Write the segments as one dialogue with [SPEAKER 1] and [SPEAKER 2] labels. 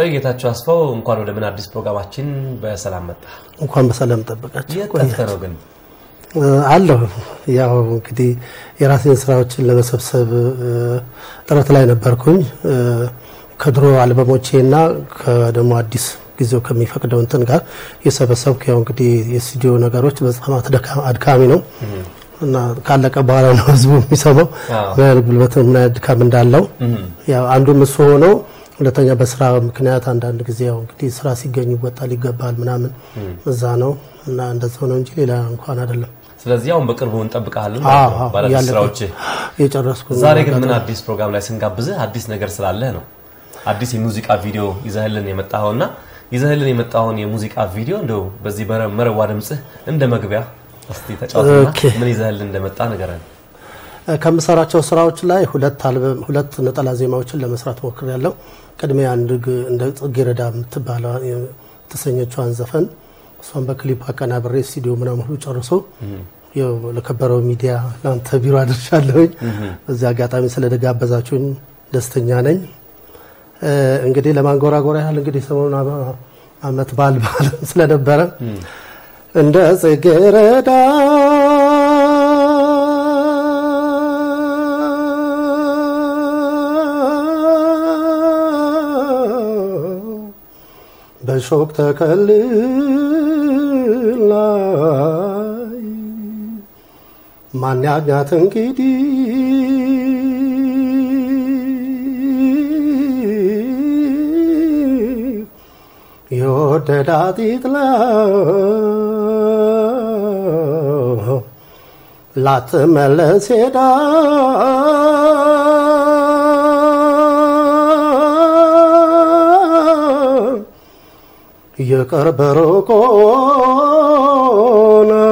[SPEAKER 1] ድምፃዊ ጌታቸው አስፋው እንኳን ወደ ምን አዲስ ፕሮግራማችን በሰላም መጣ።
[SPEAKER 2] እንኳን በሰላም
[SPEAKER 1] የት ነው ግን?
[SPEAKER 2] አለሁ ያው እንግዲህ የራሴን ስራዎችን ለመሰብሰብ ጥረት ላይ ነበርኩኝ። ከድሮ አልበሞቼ እና ከደግሞ አዲስ ጊዜው ከሚፈቅደው እንትን ጋር የሰበሰብኩ ያው እንግዲህ የስቱዲዮ ነገሮች በጣም አድካሚ ነው እና ካለቀ በኋላ ነው ህዝቡ የሚሰማው ጉልበት ምን ያህል ድካም እንዳለው። ያው አንዱም እሱ ሆነው ሁለተኛ በስራ ምክንያት አንዳንድ ጊዜ ያው እንግዲህ ስራ ሲገኝ ይወጣል ይገባል ምናምን እዛ ነው እና እንደዛ ነው እንጂ ሌላ እንኳን አይደለም።
[SPEAKER 1] ስለዚህ አሁን በቅርቡ እንጠብቃለን
[SPEAKER 2] ያለቀ-
[SPEAKER 1] ስራዎች።
[SPEAKER 2] የጨረስኩ
[SPEAKER 1] ዛሬ ግን ምን አዲስ ፕሮግራም ላይ ስንጋብዝህ አዲስ ነገር ስላለህ ነው። አዲስ የሙዚቃ ቪዲዮ ይዘህልን የመጣኸውና ይዘህልን የመጣኸውን የሙዚቃ ቪዲዮ እንደው በዚህ መረዋ ድምፅህ እንደ መግቢያ እስቲ ተጫወትና ምን ይዘህልን እንደመጣ ንገረን።
[SPEAKER 2] ከምሰራቸው ስራዎች ላይ ሁለት አልበም ሁለት ነጠላ ዜማዎችን ለመስራት ሞክሬያለሁ። ቅድሚያ አንድ እንደ ጽጌረዳ የምትባለው የተሰኘችዋን ዘፈን እሷን በክሊፕ አቀናብሬ ስቱዲዮ ምናምን ሁሉ ጨርሶ ለከበረው ሚዲያ ለአንተ ቢሮ አድርሻለሁኝ። በዚህ አጋጣሚ ስለተጋበዛችሁኝ ደስተኛ ነኝ። እንግዲህ ለማንጎራጎር ያህል እንግዲህ ሰሞኑን አመ- አመት በዓል በዓል ስለነበረ እንደ ጽጌረዳ çok takallilay Manyak yatın gidi Yorde dadidla Latı mele sedar የቅርብ ሩቅ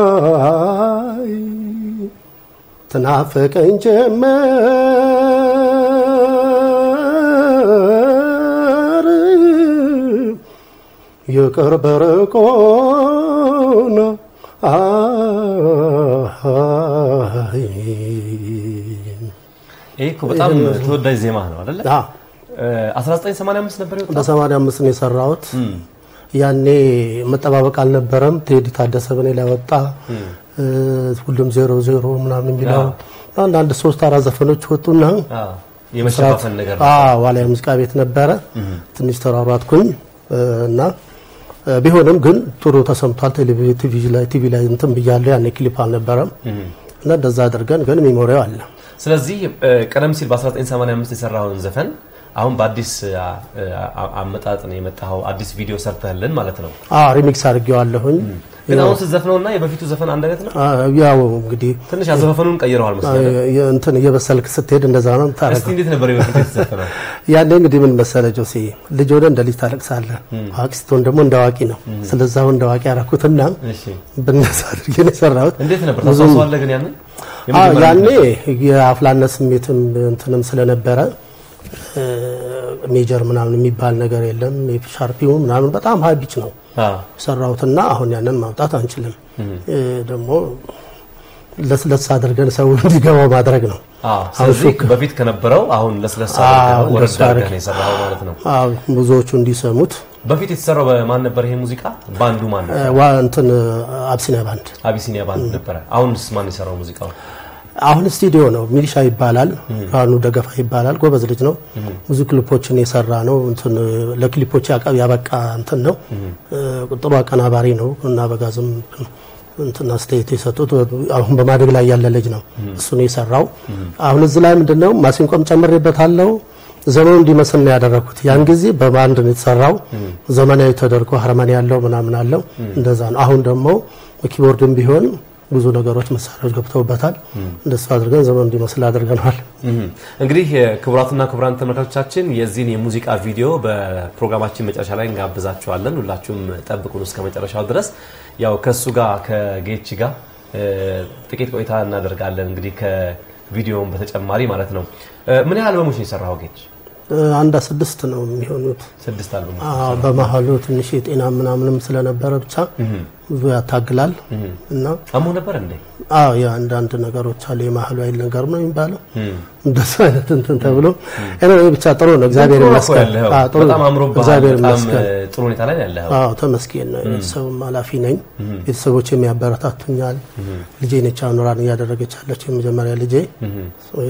[SPEAKER 2] ሆናይ ትናፍቀኝ ጀመር ሆና አይ
[SPEAKER 1] ይህ እኮ በጣም ተወዳጅ ዜማ ነው አይደለ?
[SPEAKER 2] አ
[SPEAKER 1] 1985 ነበር የወጣው።
[SPEAKER 2] በሰማንያ አምስት ነው የሰራሁት። ያኔ መጠባበቅ አልነበረም። ቴዲ ታደሰ በኔ ላይ ወጣ። ሁሉም ዜሮ ዜሮ ምናምን የሚለው አንዳንድ ሶስት አራት ዘፈኖች ወጡና
[SPEAKER 1] አዎ፣ የመሸፋፈን ነገር ነው።
[SPEAKER 2] አዎ ዋልያ ሙዚቃ ቤት ነበረ። ትንሽ ተሯሯጥኩኝ እና ቢሆንም ግን ጥሩ ተሰምቷል። ቲቪ ላይ ቲቪ ላይ እንትን ብያለሁ። ያኔ ክሊፕ አልነበረም እና እንደዛ አድርገን ግን memory ው አለ።
[SPEAKER 1] ስለዚህ ቀደም ሲል በ1985 የሰራኸውን ዘፈን አሁን በአዲስ አ- አ- አመጣጥ ነው የመጣኸው። አዲስ ቪዲዮ ሰርተህልን ማለት ነው።
[SPEAKER 2] አዎ remix አድርጌዋለሁኝ።
[SPEAKER 1] ግን አሁን ስትዘፍነውና የበፊቱ ዘፈን አንድ አይነት ነው።
[SPEAKER 2] ያው እንግዲህ
[SPEAKER 1] ትንሽ አዘፋፈኑን ቀይረዋል መሰለኝ።
[SPEAKER 2] እንትን እየበሰልክ ስትሄድ እንደዛ ነው
[SPEAKER 1] እስቲ
[SPEAKER 2] ታረገው።
[SPEAKER 1] እንዴት ነበር የበፊቱ የተዘፈነው?
[SPEAKER 2] ያኔ እንግዲህ ምን መሰለ ጆሴ፣ ልጅ ሆነ እንደ ልጅ ታለቅሳለህ፣ አዋቂ ስትሆን ደግሞ እንደ አዋቂ ነው። ስለዛው እንደ አዋቂ ያደረኩትና
[SPEAKER 1] እሺ፣
[SPEAKER 2] በነዛ አድርጌ ነው የሰራሁት።
[SPEAKER 1] እንዴት ነበር ታስታውሰዋለህ? ግን የመጀመሪያ
[SPEAKER 2] ያኔ የአፍላነት ስሜትም እንትንም ስለነበረ ሜጀር ምናምን የሚባል ነገር የለም። ሻርፒው ምናምን በጣም ፒች ነው ሰራሁትና አሁን ያንን ማውጣት አንችልም። ደግሞ ለስለስ አድርገን ሰው እንዲገባው ማድረግ ነው።
[SPEAKER 1] ስለዚህ በፊት ከነበረው አሁን
[SPEAKER 2] አድርግ-
[SPEAKER 1] ነው የሰራኸው ማለት ነው።
[SPEAKER 2] ብዙዎቹ እንዲሰሙት
[SPEAKER 1] በፊት የተሰራው በማን ነበር ይሄ ሙዚቃ? ባንዱ ማን ነበር?
[SPEAKER 2] እንትን አብሲኒያ ባንድ
[SPEAKER 1] አቢሲኒያ ባንድ ነበረ። አሁንስ ማን የሰራው ሙዚቃው?
[SPEAKER 2] አሁን ስቱዲዮ ነው። ሚሊሻ ይባላል። ብርሃኑ ደገፋ ይባላል። ጎበዝ ልጅ ነው። ብዙ ክሊፖችን የሰራ ነው። እንትን ለክሊፖች ያበቃ እንትን ነው። ጥሩ አቀናባሪ ነው እና በጋዝም እንትን አስተያየት የሰጡት አሁን በማደግ ላይ ያለ ልጅ ነው። እሱ ነው የሰራው። አሁን እዚህ ላይ ምንድነው ማሲንቆም ጨምሬበታለሁ። ዘመኑ እንዲመስል ነው ያደረኩት። ያን ጊዜ በባንድ ነው የተሰራው። ዘመናዊ ተደርጎ ሃርመኒ ያለው ምናምን አለው። እንደዛ ነው። አሁን ደግሞ በኪቦርድም ቢሆን ብዙ ነገሮች መሳሪያዎች ገብተውበታል። እንደሱ አድርገን ዘመኑ እንዲመስል አድርገናል።
[SPEAKER 1] እንግዲህ ክቡራትና ክቡራን ተመልካቾቻችን የዚህን የሙዚቃ ቪዲዮ በፕሮግራማችን መጨረሻ ላይ እንጋብዛችኋለን። ሁላችሁም ጠብቁን እስከ መጨረሻው ድረስ። ያው ከእሱ ጋር ከጌች ጋር ጥቂት ቆይታ እናደርጋለን። እንግዲህ ከቪዲዮውን በተጨማሪ ማለት ነው። ምን ያህል አልበሞች ነው የሰራው ጌች?
[SPEAKER 2] አንድ ስድስት ነው የሚሆኑት።
[SPEAKER 1] ስድስት
[SPEAKER 2] በመሀሉ ትንሽ የጤና ምናምንም ስለነበረ ብቻ ብዙ ያታግላል እና
[SPEAKER 1] አሞ ነበር እንዴ?
[SPEAKER 2] አዎ የአንዳንድ ነገሮች አሉ። የማህሉ አይል ነገር ነው የሚባለው እንደሱ አይነት እንትን ተብሎ ብቻ ጥሩ ነው። እግዚአብሔር ይመስገን። አዎ ጥሩ
[SPEAKER 1] በጣም
[SPEAKER 2] እግዚአብሔር ይመስገን።
[SPEAKER 1] ጥሩ ሁኔታ ላይ ነው ያለኸው።
[SPEAKER 2] አዎ ተመስገን ነው። የቤተሰብም ኃላፊ ነኝ። ቤተሰቦች የሚያበረታቱኛል። ልጄ ነች አኑራን እያደረገች ያለችው የመጀመሪያ ልጄ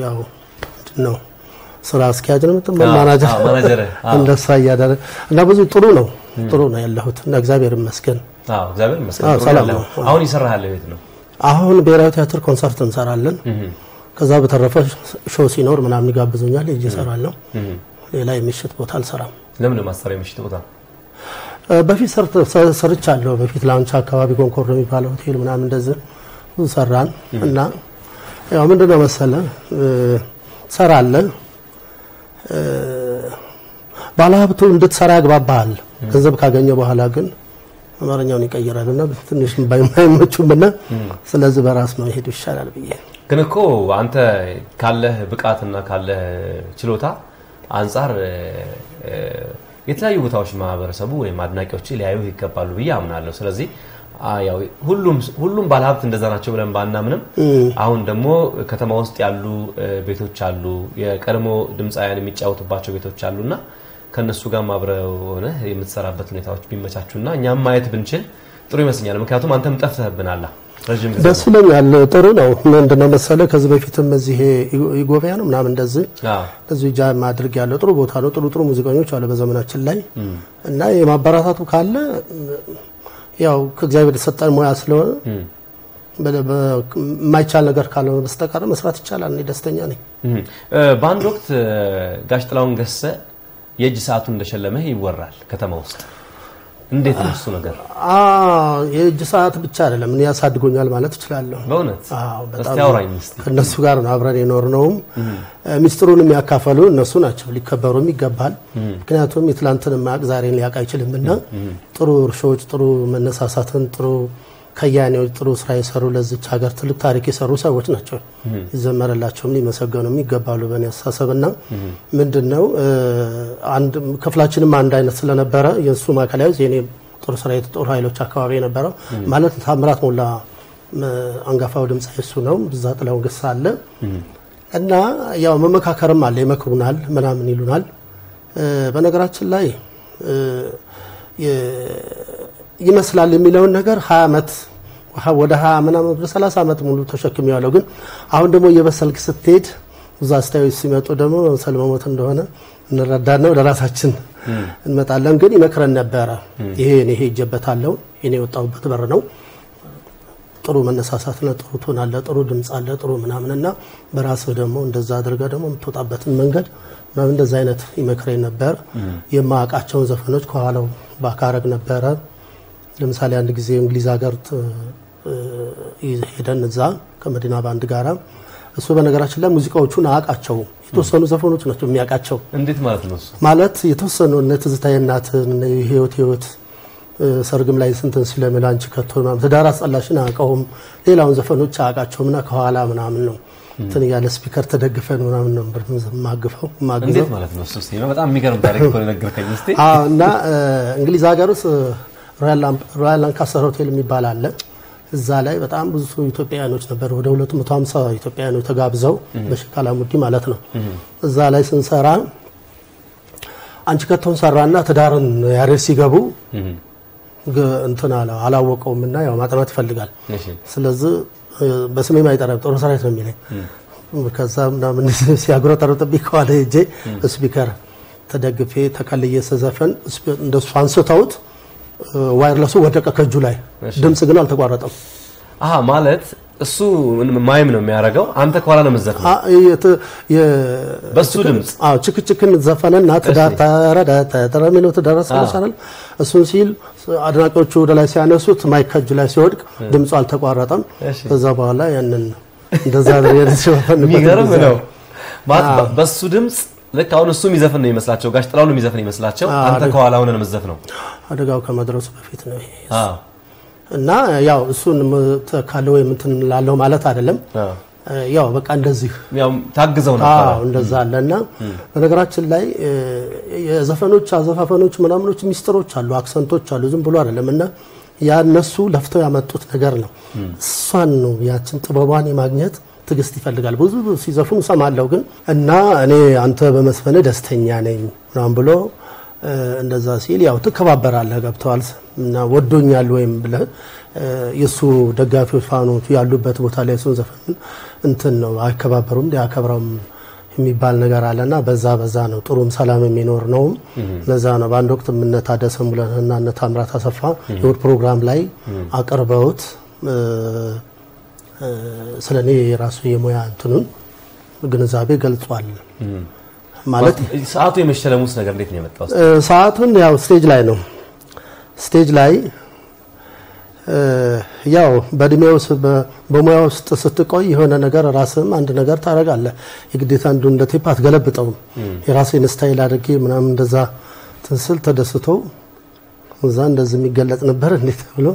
[SPEAKER 2] ያው ነው ስራ አስኪያጅ ነው ማናጀር እንደሷ እያደረገ እና ብዙ ጥሩ ነው ጥሩ ነው ያለሁት እና እግዚአብሔር ይመስገን።
[SPEAKER 1] አዎ እግዚአብሔር ይመስገን።
[SPEAKER 2] አዎ፣
[SPEAKER 1] ጥሩ
[SPEAKER 2] ሰላም ነው።
[SPEAKER 1] አሁን ያለው የት ነው?
[SPEAKER 2] አሁን ብሔራዊ ቲያትር ኮንሰርት እንሰራለን። ከዛ በተረፈ show ሲኖር ምናምን ይጋብዙኛል እሰራለሁ። ሌላ የምሽት ቦታ አልሰራም።
[SPEAKER 1] ለምን ነው ማትሰራው የምሽት ቦታ?
[SPEAKER 2] በፊት ሰርቻለሁ። በፊት ላንቻ አካባቢ ኮንኮርድ የሚባለው ሆቴል ምናምን እንደዚህ ብዙ ሰራን እና ያው ምንድነው መሰለ እ፣ ባለሀብቱ እንድትሰራ ያግባባሃል። ገንዘብ ካገኘ በኋላ ግን አማርኛውን ይቀይራል እና ትንሽ ባይመቹም እና ስለዚህ በራስ ነው ሄዱ ይሻላል ብዬ
[SPEAKER 1] ግን እኮ አንተ ካለህ ብቃትና ካለህ ችሎታ አንጻር የተለያዩ ቦታዎች ማህበረሰቡ ወይም አድናቂዎች ሊያዩ ይገባሉ ብዬ አምናለሁ። ስለዚህ ሁሉም ሁሉም ባለሀብት እንደዛ ናቸው ብለን ባናምንም አሁን ደግሞ ከተማ ውስጥ ያሉ ቤቶች አሉ፣ የቀድሞ ድምፃውያን የሚጫወቱባቸው ቤቶች አሉና ከነሱ ጋር አብረው ሆነህ የምትሰራበት ሁኔታዎች ቢመቻቹና እኛም ማየት ብንችል ጥሩ ይመስለኛል። ምክንያቱም አንተም ጊዜ
[SPEAKER 2] ደስ ይለኛል። ጥሩ ነው። ምንድነው መሰለ ከዚህ በፊትም እዚህ ኢጎቢያ ነው ምናምን እንደዚህ እዚህ ጃ ማድረግ ያለው ጥሩ ቦታ ነው። ጥሩ ጥሩ ሙዚቀኞች አሉ በዘመናችን ላይ እና የማበረታቱ ካለ ያው ከእግዚአብሔር የተሰጠን ሙያ ስለሆነ የማይቻል ነገር ካልሆነ በስተቀር መስራት ይቻላል። እኔ ደስተኛ ነኝ።
[SPEAKER 1] በአንድ ወቅት ጋሽ ጥላሁን ገሰ የእጅ ሰዓቱን እንደሸለመህ ይወራል ከተማ ውስጥ። እንዴት ነው እሱ ነገር?
[SPEAKER 2] የእጅ ሰዓት ብቻ አይደለም እኔ ያሳድጎኛል ማለት እችላለሁ።
[SPEAKER 1] በእውነት
[SPEAKER 2] ከእነሱ ጋር ነው አብረን የኖርነውም ሚስጥሩን የሚያካፈሉ እነሱ ናቸው። ሊከበሩም ይገባል። ምክንያቱም የትላንትን ማቅ ዛሬን ሊያውቅ አይችልም እና ጥሩ እርሾች፣ ጥሩ መነሳሳትን፣ ጥሩ ከያኔዎች፣ ጥሩ ስራ የሰሩ ለዚች ሀገር ትልቅ ታሪክ የሰሩ ሰዎች ናቸው። ይዘመረላቸውም ሊመሰገኑም ይገባሉ በእኔ አስተሳሰብ እና ምንድን ነው አንድ ክፍላችንም አንድ አይነት ስለነበረ የእሱ ማዕከላዊ የኔ ጦር ሰራዊት ጦር ኃይሎች አካባቢ የነበረው ማለት ታምራት ሞላ አንጋፋው ድምፅ እሱ ነው። ብዛ ጥላሁን ገሰ አለ እና ያው መመካከርም አለ። ይመክሩናል፣ ምናምን ይሉናል። በነገራችን ላይ ይመስላል የሚለውን ነገር ሀያ ዓመት ወደ ሀያ ምናምን ወደ ሰላሳ ዓመት ሙሉ ተሸክሜዋለሁ። ግን አሁን ደግሞ እየበሰልክ ስትሄድ ብዙ አስተያየቶች ሲመጡ ደግሞ መምሰል መሞት እንደሆነ እንረዳና ወደ ራሳችን እንመጣለን። ግን ይመክረን ነበረ። ይሄ እኔ ሄጄበታለሁ፣ እኔ የወጣሁበት በር ነው ጥሩ መነሳሳት ነው። ጥሩ ቶን አለ፣ ጥሩ ድምፅ አለ፣ ጥሩ ምናምን እና በራስህ ደግሞ እንደዛ አድርገህ ደግሞ የምትወጣበትን መንገድ ምናምን እንደዛ አይነት ይመክረኝ ነበር። የማውቃቸውን ዘፈኖች ከኋላው ባካረግ ነበረ። ለምሳሌ አንድ ጊዜ እንግሊዝ ሀገር ሄደን እዛ ከመዲና ባንድ ጋራ እሱ በነገራችን ላይ ሙዚቃዎቹን አያውቃቸውም። የተወሰኑ ዘፈኖች ናቸው የሚያውቃቸው
[SPEAKER 1] እንዴት ማለት ነው?
[SPEAKER 2] ማለት የተወሰኑ እነ ትዝታዬ እናትን ህይወት ህይወት ሰርግም ላይ ስንትን ስለምል አንቺ ከቶ ምናምን ትዳር አስጠላሽን አያውቀውም። ሌላውን ዘፈኖች አያውቃቸውም እና ከኋላ ምናምን ነው እንትን እያለ ስፒከር ተደግፈን ምናምን ነበር ማግፈው ማግዘው
[SPEAKER 1] ማለት ነው በጣም የሚገርም ታሪክ
[SPEAKER 2] እና እንግሊዝ ሀገር ውስጥ ሮያል ላንካስተር ሆቴል የሚባል አለ። እዛ ላይ በጣም ብዙ ኢትዮጵያውያኖች ነበሩ። ወደ 250 ኢትዮጵያውያኖች ተጋብዘው በሼክ አላሙዲ ማለት ነው። እዛ ላይ ስንሰራ አንቺ ከቶን ሰራና ትዳርን ያሬድ ሲገቡ እንትን አለ አላወቀውም እና ያው ማጥናት ይፈልጋል። ስለዚህ በስሜም አይጠራም ጦር ሰራዊት ነው የሚለኝ። ከዛ ምናምን ሲያጉረጠርጥብኝ ከኋላ ሄጄ speaker ተደግፌ ተከልዬ ስዘፈን spea- እንደሱ አንስተውት wireless ኡ ወደቀ ከእጁ ላይ። ድምፅ ግን አልተቋረጠም።
[SPEAKER 1] አሀ ማለት እሱ mime ነው የሚያደርገው፣ አንተ ከኋላ ነው የምትዘፍነው። በሱ ድምፅ
[SPEAKER 2] አዎ ችክችክን ዘፈነና ትዳር የሚለው ትዳር ሰለሰናል እሱን ሲል አድናቂዎቹ ወደ ላይ ሲያነሱት mic ከእጁ ላይ ሲወድቅ ድምፁ አልተቋረጠም። ከዛ በኋላ ያንን እንደዛ የተሸፈንበት
[SPEAKER 1] የሚገርም ነው። በሱ ድምፅ ልክ አሁን እሱ የሚዘፍን ነው ይመስላቸው፣ ጋሽ ጥላሁን የሚዘፍን ይመስላቸው፣ አንተ ከኋላ ሆነ ነው የምትዘፍነው።
[SPEAKER 2] አደጋው ከመድረሱ በፊት ነው ይሄ እና ያው እሱን ካለ ወይም እንትን ላለው ማለት አይደለም። ያው በቃ እንደዚህ
[SPEAKER 1] ያው ታግዘው ነበር።
[SPEAKER 2] አዎ እንደዛ አለ እና በነገራችን ላይ የዘፈኖች አዘፋፈኖች ምናምኖች ሚስጥሮች አሉ፣ አክሰንቶች አሉ። ዝም ብሎ አይደለም እና ያ እነሱ ለፍተው ያመጡት ነገር ነው። እሷን ነው ያችን ጥበቧን የማግኘት ትዕግስት ይፈልጋል። ብዙ ሲዘፍኑ እሰማለሁ ግን እና እኔ አንተ በመስፈን ደስተኛ ነኝ ምናምን ብሎ እንደዛ ሲል ያው ትከባበራለህ ገብተዋል። እና ወዶኛል ወይም ብለህ የእሱ ደጋፊዎች ፋኖቹ ያሉበት ቦታ ላይ እሱን ዘፈን እንትን ነው አይከባበሩም አያከብረውም የሚባል ነገር አለና በዛ በዛ ነው ጥሩም ሰላም የሚኖር ነውም። ለዛ ነው በአንድ ወቅት እነ ታደሰ ሙሉነህና እነ ታምራት አሰፋ የውድ ፕሮግራም ላይ አቅርበውት ስለ እኔ የራሱ የሙያ እንትኑን ግንዛቤ ገልጿል። ማለት
[SPEAKER 1] ሰዓቱ የመሸለሙስ ነገር እንዴት ነው የመጣው?
[SPEAKER 2] ሰዓቱን ያው stage ላይ ነው stage ላይ ያው በእድሜ ውስጥ በሙያ ውስጥ ስትቆይ የሆነ ነገር ራስህም አንድ ነገር ታደርጋለህ። የግዴታ አንዱ እንደ ቴፕ አትገለብጠውም። የራሴን style አድርጌ ምናምን እንደዛ ትንስል ተደስተው እዛ እንደዚህ የሚገለጥ ነበር እንዴት ብሎ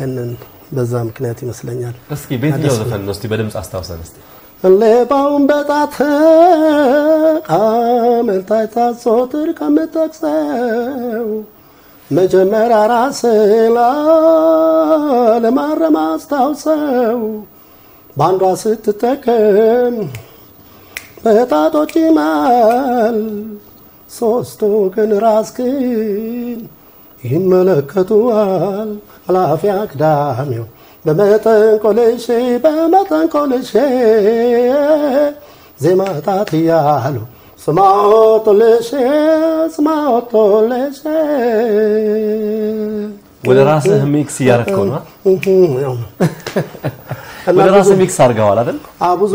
[SPEAKER 2] ያንን በዛ ምክንያት ይመስለኛል።
[SPEAKER 1] እስኪ በየትኛው ዘፈን ነው እስቲ በድምፅ አስታውሰን እስቲ።
[SPEAKER 2] ሌባውን በጣት አመልታይ ታሶትር ከምጠቅሰው መጀመሪያ ራስ ለማረም አስታውሰው በአንዷ ስትጠቀም በጣቶች ማል ሶስቱ ግን ራስክን ይመለከቱዋል ኃላፊ አግዳሚው በመጠንቆልሽ በመጠንቆልሽ ዜማ ጣት እያሉ ስማወጡልሽ ስማወጡልሽ
[SPEAKER 1] ወደ ራስህ ሚክስ እያረከው ነው። ወደ ራስህ ሚክስ አድርገዋል አይደል?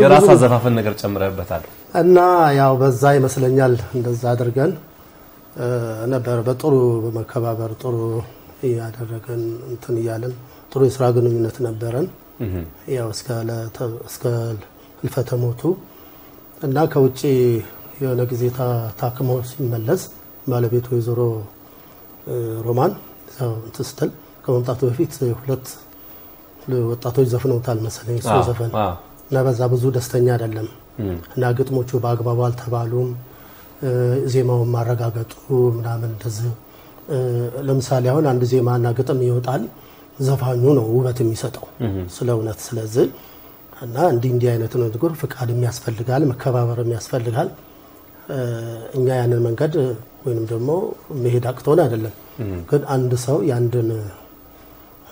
[SPEAKER 1] የራስ አዘፋፈን ነገር ጨምረህበታል።
[SPEAKER 2] እና ያው በዛ ይመስለኛል እንደዛ አድርገን ነበር በጥሩ በመከባበር ጥሩ እያደረገን እንትን እያለን ጥሩ የስራ ግንኙነት ነበረን። ያው እስከ ህልፈተ ሞቱ እና ከውጭ የሆነ ጊዜ ታክሞ ሲመለስ ባለቤቱ ወይዘሮ ሮማን እንትን ስትል ከመምጣቱ በፊት ሁለት ወጣቶች ዘፍነውታል መሰለኝ እሱ ዘፈን እና በዛ ብዙ ደስተኛ አይደለም እና ግጥሞቹ በአግባቡ አልተባሉም። ዜማውን ማረጋገጡ ምናምን እንደዚህ ለምሳሌ አሁን አንድ ዜማና ግጥም ይወጣል፣ ዘፋኙ ነው ውበት የሚሰጠው ስለ እውነት። ስለዚህ እና እንዲህ እንዲህ አይነት ነገር ፍቃድም ያስፈልጋል፣ መከባበርም ያስፈልጋል። እኛ ያንን መንገድ ወይንም ደግሞ መሄድ አቅቶን አይደለም፣ ግን አንድ ሰው የአንድን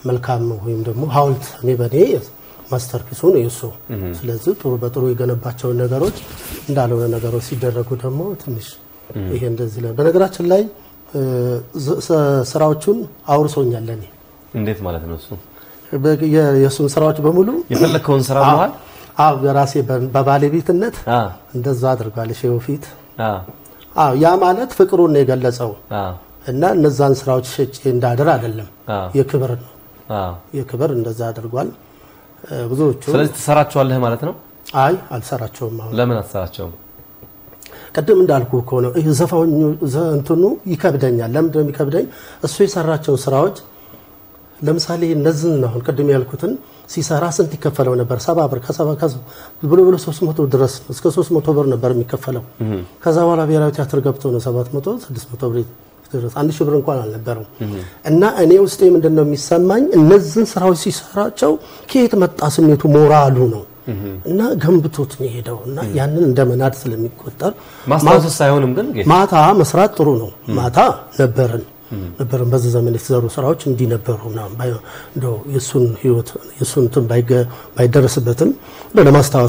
[SPEAKER 2] መልካም ወይም ደግሞ ሐውልት እኔ በእኔ ማስተርፒሱ ነው የሱ። ስለዚህ ጥሩ በጥሩ የገነባቸውን ነገሮች እንዳልሆነ ነገሮች ሲደረጉ ደግሞ ትንሽ ይሄ እንደዚህ ላይ በነገራችን ላይ ስራዎቹን አውርሶኛል ለእኔ
[SPEAKER 1] እንዴት ማለት ነው እሱ?
[SPEAKER 2] የእሱን ስራዎች በሙሉ
[SPEAKER 1] የፈለግከውን ስራ መሃል
[SPEAKER 2] አዎ በራሴ በ- በባለቤትነት እንደዛ አድርጓል ሼው ፊት። አዎ ያ ማለት ፍቅሩን ነው የገለጸው። እና እነዛን ስራዎች ሸጬ እንዳድር አይደለም። የክብር ነው። የክብር እንደዛ አድርጓል ብዙዎቹ
[SPEAKER 1] ስለዚህ ትሰራቸዋለህ ማለት ነው።
[SPEAKER 2] አይ አልሰራቸውም አሁን
[SPEAKER 1] ለምን አትሰራቸውም?
[SPEAKER 2] ቅድም እንዳልኩ ነው ይህ ዘፋኙ እንትኑ ይከብደኛል። ለምንድን ነው የሚከብደኝ? እሱ የሰራቸው ስራዎች ለምሳሌ እነዚህን አሁን ቅድም ያልኩትን ሲሰራ ስንት ይከፈለው ነበር? ሰባ ብር ብሎ ብሎ ሶስት መቶ ድረስ እስከ ሶስት መቶ ብር ነበር የሚከፈለው። ከዛ በኋላ ብሔራዊ ቲያትር ገብቶ ነው ሰባት መቶ ስድስት መቶ ብር ድረስ አንድ ሺህ ብር እንኳን አልነበረው። እና እኔ ውስጤ ምንድን ነው የሚሰማኝ እነዚህን ስራዎች ሲሰራቸው ከየት መጣ ስሜቱ ሞራሉ ነው እና ገንብቶት ነው የሄደው እና ያንን እንደ መናድ ስለሚቆጠር
[SPEAKER 1] ማስታወስ ሳይሆንም ግን ጌታ
[SPEAKER 2] ማታ መስራት ጥሩ ነው። ማታ ነበርን ነበርን በዚህ ዘመን የተሰሩ ስራዎች እንዲህ ነበሩ ምናምን ባይ- እንደው የእሱን ህይወት የእሱን እንትን ባይደረስበትም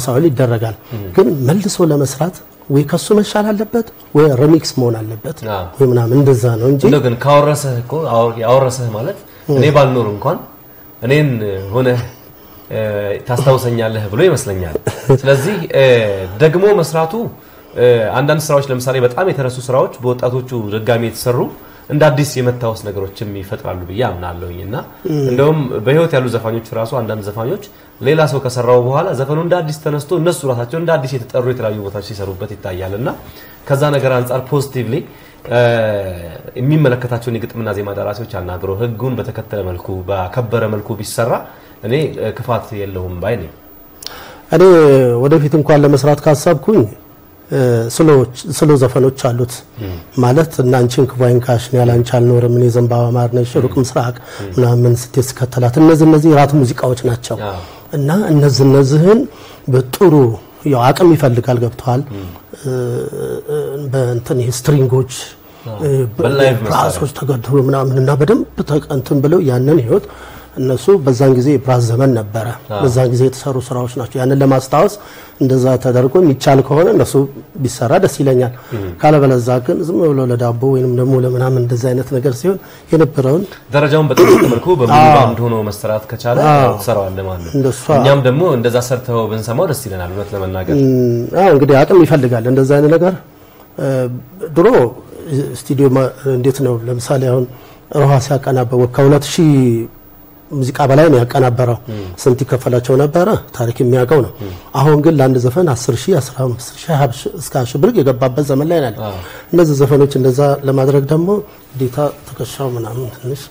[SPEAKER 2] ያህል ይደረጋል። ግን መልሶ ለመስራት ወይ ከሱ መሻል አለበት ወይ remix መሆን አለበት ወይ ምናምን እንደዛ ነው እንጂ
[SPEAKER 1] እንደው ግን ካወረሰህ እኮ አወ- ያወረሰህ ማለት እኔ ባልኖር እንኳን እኔን ሆነህ እ፣ ታስታውሰኛለህ ብሎ ይመስለኛል። ስለዚህ ደግሞ መስራቱ አንዳንድ ስራዎች ለምሳሌ በጣም የተረሱ ስራዎች በወጣቶቹ ድጋሚ የተሰሩ እንደ አዲስ የመታወስ ነገሮችም ይፈጥራሉ ብዬ አምናለሁኝ እና እንደውም በህይወት ያሉ ዘፋኞች ራሱ አንዳንድ ዘፋኞች ሌላ ሰው ከሰራው በኋላ ዘፈኑ እንደ አዲስ ተነስቶ እነሱ ራሳቸው እንደ አዲስ የተጠሩ የተለያዩ ቦታዎች ሲሰሩበት ይታያል እና ከዛ ነገር አንጻር ፖዚቲቭሊ የሚመለከታቸውን የግጥምና ዜማ ደራሲዎች አናግሮ ህጉን በተከተለ መልኩ ባከበረ መልኩ ቢሰራ እኔ ክፋት የለውም ባይ ነኝ።
[SPEAKER 2] እኔ ወደፊት እንኳን ለመስራት ካሰብኩኝ slow ዘፈኖች አሉት። ማለት እና አንቺን ክፉ አይንካሽ ያለ አንቺ አልኖርም እኔ ዘንባባ ማር ነሽ ሩቅ ምስራቅ ምናምን ስትይ ስከተላት እነዚህ እነዚህ የራት ሙዚቃዎች ናቸው። እና እነዚህ እነዚህን በጥሩ ያው አቅም ይፈልጋል ገብተዋል። በእንትን string ኦች brass ኦች ተገድሎ ምናምን እና በደንብ ተቀንትን ብለው ያንን ህይወት እነሱ በዛን ጊዜ የብራስ ዘመን ነበረ። በዛን ጊዜ የተሰሩ ስራዎች ናቸው። ያንን ለማስታወስ እንደዛ ተደርጎ የሚቻል ከሆነ እነሱ ቢሰራ ደስ ይለኛል። ካለበለዛ ግን ዝም ብሎ ለዳቦ ወይንም ደግሞ ለምናምን እንደዚህ አይነት ነገር ሲሆን የነበረውን
[SPEAKER 1] ደረጃውን በጠበቀ መልኩ በሙሉ ሆኖ መሰራት ከቻለ ትሰራዋለህ ማለት ነው። እኛም ደግሞ እንደዛ ሰርተው ብንሰማው ደስ ይለናል። እውነት ለመናገር
[SPEAKER 2] አዎ እንግዲህ አቅም ይፈልጋል እንደዛ አይነት ነገር። ድሮ ስቱዲዮ እንዴት ነው ለምሳሌ አሁን ሮሃ ሲያቀናበው ከሁለት ሺህ ሙዚቃ በላይ ነው ያቀናበረው። ስንት ይከፈላቸው ነበረ ታሪክ የሚያውቀው ነው። አሁን ግን ለአንድ ዘፈን 10 ሺህ 15 ሺህ እስከ ሺህ ብር የገባበት ዘመን ላይ ናል። እነዚህ ዘፈኖች እንደዛ ለማድረግ ደግሞ ግዴታ ትከሻው ምናምን ትንሽ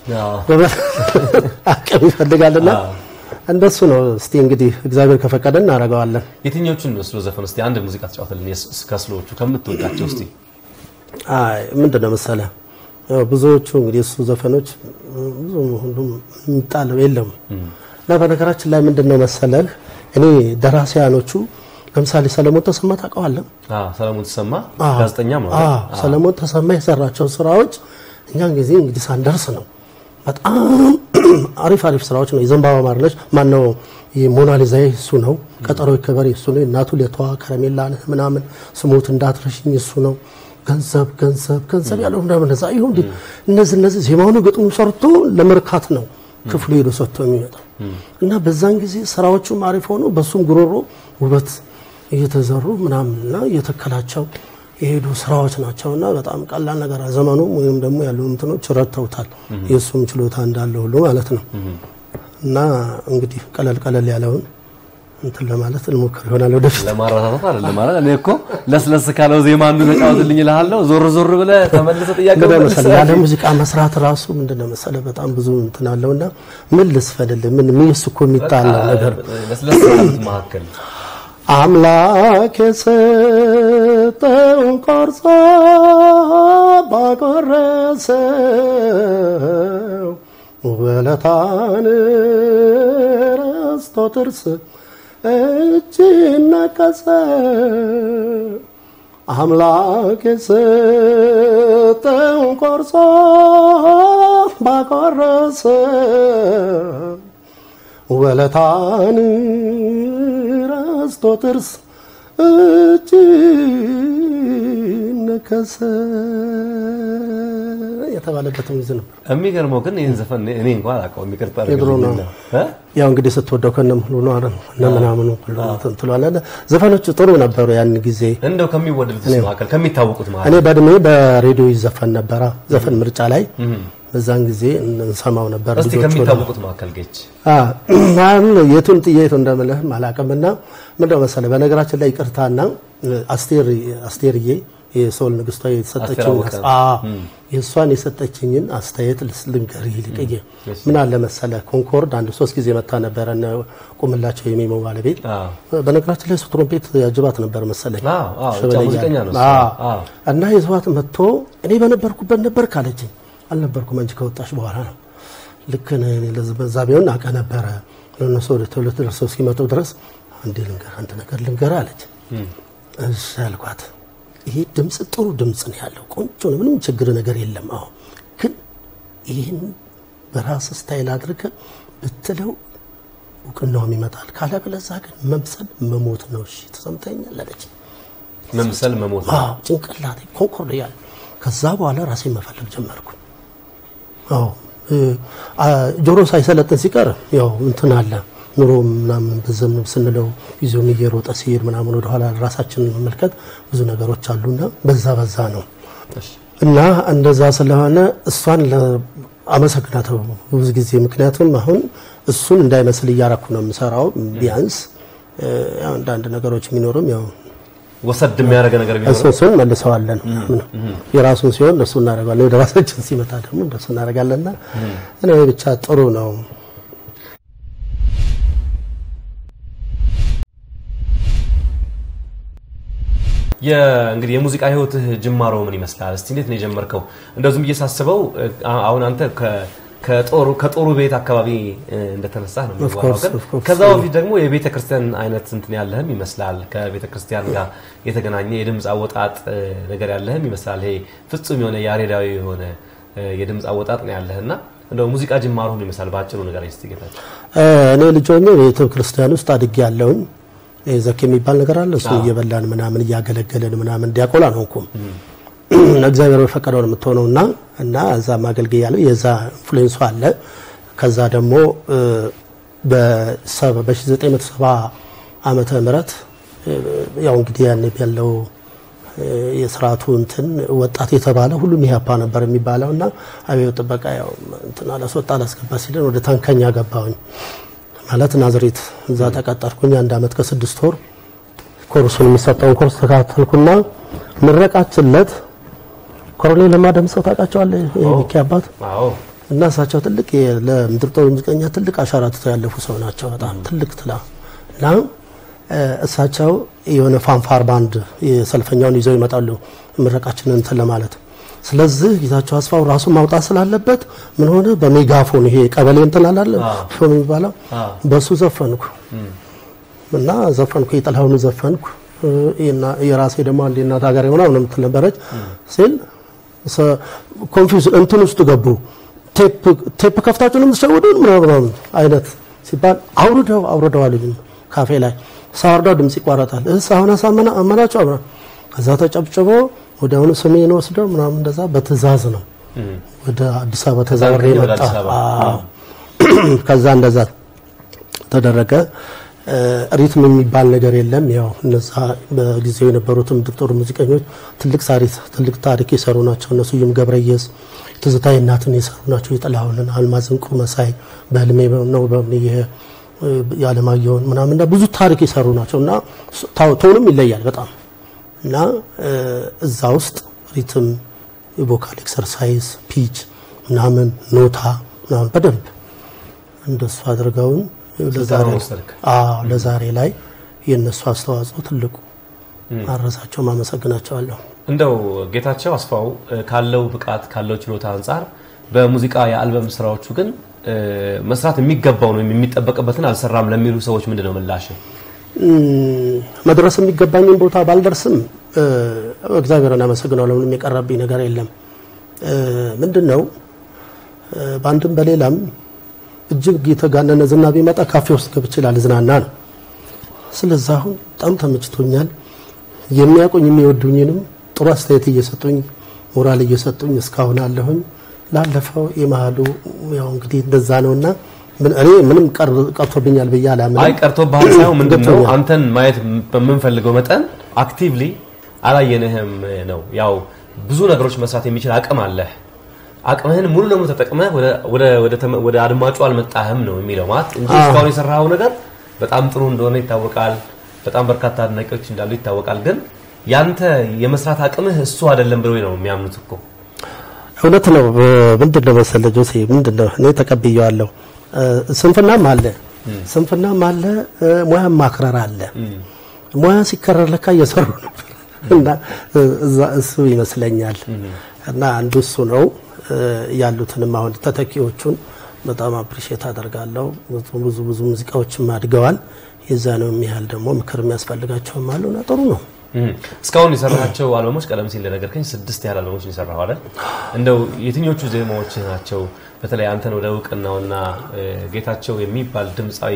[SPEAKER 2] አቅም ይፈልጋልና እንደሱ ነው። እስቲ እንግዲህ እግዚአብሔር ከፈቀደ እናደርገዋለን።
[SPEAKER 1] የትኞቹን መስሎ ዘፈን እስቲ አንድ ሙዚቃ ተጫወተልን ከስሎቹ ከምትወዳቸው እስቲ።
[SPEAKER 2] አይ ምንድነው መሰለህ ብዙዎቹ እንግዲህ እሱ ዘፈኖች ብዙ ሁሉም የሚጣለው የለም እና በነገራችን ላይ ምንድን ነው መሰለህ እኔ ደራሲያኖቹ ለምሳሌ ሰለሞን ተሰማ ታውቀዋለህ?
[SPEAKER 1] ሰለሞን ተሰማ ጋዜጠኛ ማለት
[SPEAKER 2] ሰለሞን ተሰማ የሰራቸው ስራዎች እኛን ጊዜ እንግዲህ ሳንደርስ ነው በጣም አሪፍ አሪፍ ስራዎች ነው። የዘንባባ ማርነች ማን ነው የሞናሊዛ እሱ ነው። ቀጠሮ ይከበር እሱ ነው። እናቱ ሌቷ ከረሜላ ምናምን ስሞት እንዳትረሽኝ እሱ ነው። ገንዘብ ገንዘብ ገንዘብ ያለው እዛ ይሁን እነዚህ እነዚህ ዜማውን ግጥሙ ሰርቶ ለመርካት ነው ክፍሉ ሄዶ ሰጥቶ የሚመጣው። እና በዛን ጊዜ ስራዎቹም አሪፍ ሆኖ በሱም ጉሮሮ ውበት እየተዘሩ ምናምንና እየተከላቸው የሄዱ ስራዎች ናቸውና በጣም ቀላል ነገር ዘመኑ ወይም ደግሞ ያሉ እንትኖች ረድተውታል። የእሱም ችሎታ እንዳለ ሁሉ ማለት ነው። እና እንግዲህ ቀለል ቀለል ያለውን እንትን ለማለት እንሞክር ይሆናል ወደፊት።
[SPEAKER 1] ለማረታታት አይደለም ማለት እኔ እኮ ለስለስ ካለው ዜማ አንዱ ተጫወትልኝ እልሃለሁ። ዞር ዞር ብለህ ተመልሰህ ጥያቄ
[SPEAKER 2] ያለ ሙዚቃ መስራት ራሱ ምንድን ነው መሰለህ? በጣም ብዙ እንትን አለውና ምን ልስፈልልህ ምን እሱ እኮ የሚጣለው ነገር? አምላክ የሰጠውን ቆርጾ ባጎረሰው ወለታን ረስቶ ጥርስ እጅ ነቀሰ አምላክ የሰጠውን ቆርጾ ባቆረሰ ወለታን ረስቶ ጥርስ እጅ ነከሰ የተባለበትም ጊዜ ነበር።
[SPEAKER 1] የሚገርመው ግን ይህን ዘፈን እኔ እንኳን አላውቀውም። ይቅርታ
[SPEAKER 2] የድሮ ነው። ያው እንግዲህ ስትወደው ከነ ሙሉ ነው አይደል እነ ምናምኑ ትለዋለህ። ዘፈኖቹ ጥሩ ነበሩ ያን ጊዜ።
[SPEAKER 1] እንደው ከሚወደዱት መካከል ከሚታወቁት መካከል
[SPEAKER 2] እኔ በእድሜ በሬዲዮ ይዘፈን ነበረ ዘፈን ምርጫ ላይ በዛን ጊዜ እንሰማው ነበር።
[SPEAKER 1] እስቲ ከሚታወቁት መካከል ገች
[SPEAKER 2] አሁን የቱን ጥዬ የቱን እንደምልህም አላውቅምና ምንድነው መሰለህ በነገራችን ላይ ይቅርታና አስቴር አስቴርዬ የሶል ንግስቷ የተሰጠችኝ የእሷን የሰጠችኝን አስተያየት ልንገርህ ልቅዬ ምን አለ መሰለህ ኮንኮርድ አንድ ሶስት ጊዜ መታ ነበረ ቁምላቸው የሚሞ ባለቤት። በነገራችን ላይ እሱ ትሮምፔት ያጅባት ነበር መሰለኝ። እና የዘዋት መጥቶ እኔ በነበርኩበት ነበር ካለችኝ። አልነበርኩም አንቺ ከወጣሽ በኋላ ነው። ልክ በዛ ቢሆን አውቀ ነበረ። እነሱ ወደ ትውልድ ደርሰው እስኪመጡ ድረስ አንዴ ልንገር አንድ ነገር ልንገር አለች። እሺ አልኳት ይሄ ድምፅ ጥሩ ድምፅ ነው ያለው፣ ቆንጆ ነው፣ ምንም ችግር ነገር የለም። አሁን ግን ይህን በራስ ስታይል አድርገህ ብትለው እውቅናውም ይመጣል። ካለበለዚያ ግን መምሰል መሞት ነው። እሺ ተሰምተኛል አለች።
[SPEAKER 1] መምሰል መሞት ነው።
[SPEAKER 2] አዎ ጭንቅላቴ ኮንኮርድ እያለ ከዛ በኋላ ራሴን መፈለግ ጀመርኩ። አዎ ጆሮ ሳይሰለጥን ሲቀር ያው እንትን አለ ኑሮ ምናምን በዘም ስንለው ጊዜውን እየሮጠ ሲሄድ ምናምን ወደኋላ ራሳችንን መመልከት ብዙ ነገሮች አሉና በዛ በዛ ነው እና እንደዛ ስለሆነ እሷን አመሰግናተው ብዙ ጊዜ ምክንያቱም አሁን እሱን እንዳይመስል እያረኩ ነው የምሰራው። ቢያንስ አንዳንድ ነገሮች የሚኖርም ያው
[SPEAKER 1] ወሰድ የሚያደርገ ነገር ቢኖር
[SPEAKER 2] እሱን መልሰዋለን። የራሱን ሲሆን እንደሱ እናደርጋለን፣ ወደ ራሳችን ሲመጣ ደግሞ እንደሱ እናደርጋለንና እኔ ብቻ ጥሩ ነው።
[SPEAKER 1] እንግዲህ የሙዚቃ ህይወትህ ጅማሮ ምን ይመስላል? እስቲ እንዴት ነው የጀመርከው? እንደው ዝም ብዬ ሳስበው አሁን አንተ ከጦሩ ቤት አካባቢ እንደተነሳ ነው ግን ከዛ በፊት ደግሞ የቤተ ክርስቲያን አይነት እንትን ያለህም ይመስላል። ከቤተ ክርስቲያን ጋር የተገናኘ የድምፅ አወጣጥ ነገር ያለህም ይመስላል። ይሄ ፍጹም የሆነ ያሬዳዊ የሆነ የድምፅ አወጣጥ ነው ያለህና እንደው ሙዚቃ ጅማሮ ምን ይመስላል በአጭሩ ነገር እስቲ ጌታቸው።
[SPEAKER 2] እኔ ልጅ ሆኜ ቤተ ክርስቲያን ውስጥ አድጌ ያለውኝ ዘክ የሚባል ነገር አለ። እሱ እየበላን ምናምን እያገለገለን ምናምን ዲያቆን አልሆንኩም። እግዚአብሔር በፈቀደው ነው የምትሆነው እና እና እዛ ማገልገል ያለው የዛ influence ኡ አለ። ከዛ ደግሞ በ1970 ዓመተ ምህረት ያው እንግዲህ ያን ያለው የስርዓቱ እንትን ወጣት የተባለ ሁሉም ኢህአፓ ነበር የሚባለው እና አብዮት ጥበቃ ያው እንትን አላስወጣ አላስገባ ሲለን ወደ ታንከኛ ገባሁኝ ማለት ናዝሬት እዛ ተቀጠርኩኝ። አንድ አመት ከስድስት ወር ኮርሱን የሚሰጠውን ኮርስ ተካተልኩና ምረቃችለት ኮሎኔል ለማ ደምሰው ታውቃቸዋለህ? የሚኪ አባት እና እሳቸው ትልቅ ለምድር ጦር ሙዚቀኛ ትልቅ አሻራ ትተው ያለፉ ሰው ናቸው። በጣም ትልቅ ትላ እና እሳቸው የሆነ ፋንፋር ባንድ የሰልፈኛውን ይዘው ይመጣሉ ምረቃችንን እንትን ለማለት። ስለዚህ ጌታቸው አስፋው ራሱ ማውጣት ስላለበት ምን ሆነ? በሜጋፎን ይሄ ቀበሌ እንትን አላለ የሚባለው? በሱ ዘፈንኩ። እና ዘፈንኩ የጠላሁን ዘፈንኩ። የራሴ ደግሞ አንድ እናት ሀገር የሆነ ምንም የምትል ነበረች። ሲል ኮንፊውዝ እንትን ውስጥ ገቡ። ቴፕ ከፍታችሁ ነው የምትሸውዱን ምናምን አይነት ሲባል አውርደው አውርደው አሉኝ ካፌ ላይ። ሳወርደው ድምጽ ይቋረጣል። እስ አሁን አሳመና አመናቸው አብራ ከዛ ተጨብጭቦ ወደ አሁኑ ስሜን ወስደው ምናምን እንደዛ በትእዛዝ ነው ወደ አዲስ አበባ ተዛወረ መጣ። ከዛ እንደዛ ተደረገ። rhythm የሚባል ነገር የለም። ያው እነዛ በጊዜው የነበሩትም ዶክተር ሙዚቀኞች ትልቅ ታሪክ ትልቅ ታሪክ የሰሩ ናቸው። እነ ስዩም ገብረየስ ትዝታ እናትን የሰሩ ናቸው። የጥላሁንን አልማዝ እንቁ መሳይ በህልሜ ነው የዓለማየሁን ምናምን ብዙ ታሪክ የሰሩ ናቸው እና tone ም ይለያል በጣም እና እዛ ውስጥ rhythm፣ የ vocal exercise፣ pitch ምናምን ኖታ ምናምን በደንብ እንደሱ አድርገውን ለዛሬ ላይ የእነሱ አስተዋጽኦ ትልቁ አረሳቸው ማመሰግናቸዋለሁ።
[SPEAKER 1] እንደው ጌታቸው አስፋው ካለው ብቃት ካለው ችሎታ አንጻር በሙዚቃ የአልበም ስራዎቹ ግን መስራት የሚገባውን ወይም የሚጠበቅበትን አልሰራም ለሚሉ ሰዎች ምንድን ነው ምላሽ?
[SPEAKER 2] መድረስ የሚገባኝን ቦታ ባልደርስም እግዚአብሔርን አመሰግናለሁ። ምንም የቀረብኝ ነገር የለም። ምንድን ነው በአንድም በሌላም እጅግ የተጋነነ ዝና ቢመጣ ካፌ ውስጥ ገብቼ ላልዝናና ነው። ስለዛ አሁን በጣም ተመችቶኛል። የሚያውቁኝ የሚወዱኝንም ጥሩ አስተያየት እየሰጡኝ ሞራል እየሰጡኝ እስካሁን አለሁኝ። ላለፈው የመሀሉ ያው እንግዲህ እንደዛ ነውና እኔ ምንም ቀርቶብኛል ብዬ አላምንም።
[SPEAKER 1] አይ ቀርቶብሃል ሳይሆን ምንድን ነው አንተን ማየት በምንፈልገው መጠን actively አላየንህም ነው። ያው ብዙ ነገሮች መስራት የሚችል አቅም አለህ። አቅምህን ሙሉ ለሙሉ ተጠቅመህ ወደ አድማጩ አልመጣህም ነው የሚለው ማለት እንጂ እስካሁን የሰራኸው ነገር በጣም ጥሩ እንደሆነ ይታወቃል። በጣም በርካታ አድናቂዎች እንዳሉ ይታወቃል። ግን ያንተ የመስራት አቅምህ እሱ አይደለም ብለው ነው የሚያምኑት እኮ።
[SPEAKER 2] እውነት ነው። ምንድን ነው መሰለህ ጆሴ፣ ምንድን ነው እኔ ተቀብዬዋለሁ። ስንፍናም አለ ስንፍናም አለ፣ ሙያም ማክረር አለ። ሙያ ሲከረር ለካ እየሰሩ ነበር እና እሱ ይመስለኛል እና አንዱ እሱ ነው። ያሉትንም አሁን ተተኪዎቹን በጣም appreciate አደርጋለሁ። ብዙ ብዙ ሙዚቃዎችም አድገዋል። የዛኑ የሚያህል ደግሞ ምክር የሚያስፈልጋቸውም አሉና ጥሩ ነው።
[SPEAKER 1] እስካሁን የሰራቸው አልበሞች ቀደም ሲል እንደነገርከኝ ስድስት ያህል አልበሞች የሰራኸው አይደል? እንደው የትኞቹ ዜማዎች ናቸው በተለይ አንተን ወደ እውቅናውና ጌታቸው የሚባል ድምፃዊ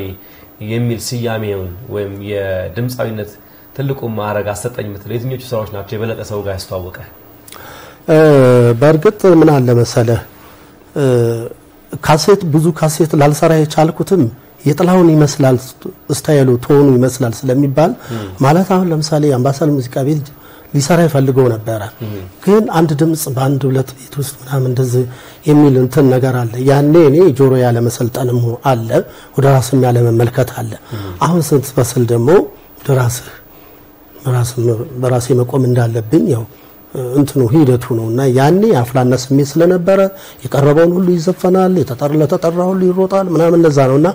[SPEAKER 1] የሚል ስያሜውን ወይም የድምፃዊነት ትልቁ ማዕረግ አሰጠኝ የምትለው የትኞቹ ስራዎች ናቸው የበለጠ ሰው ጋር ያስተዋወቀ?
[SPEAKER 2] በእርግጥ ምን አለ መሰለህ ካሴት ብዙ ካሴት ላልሰራ የቻልኩትም የጥላሁን ይመስላል ስታይሉ ቶኑ ይመስላል ስለሚባል ማለት አሁን ለምሳሌ አምባሰል ሙዚቃ ቤት ሊሰራ ይፈልገው ነበረ። ግን አንድ ድምጽ በአንድ ሁለት ቤት ውስጥ ምናምን እንደዚህ የሚል እንትን ነገር አለ። ያኔ እኔ ጆሮ ያለ መሰልጠንም አለ፣ ወደ ራስም ያለ መመልከት አለ። አሁን ስትበስል ደግሞ ወደ ራስህ በራሴ መቆም እንዳለብኝ ያው እንትኑ ሂደቱ ነው እና ያኔ አፍላነት ስሜት ስለነበረ የቀረበውን ሁሉ ይዘፈናል፣ ለተጠራ ሁሉ ይሮጣል ምናምን እንደዛ ነው እና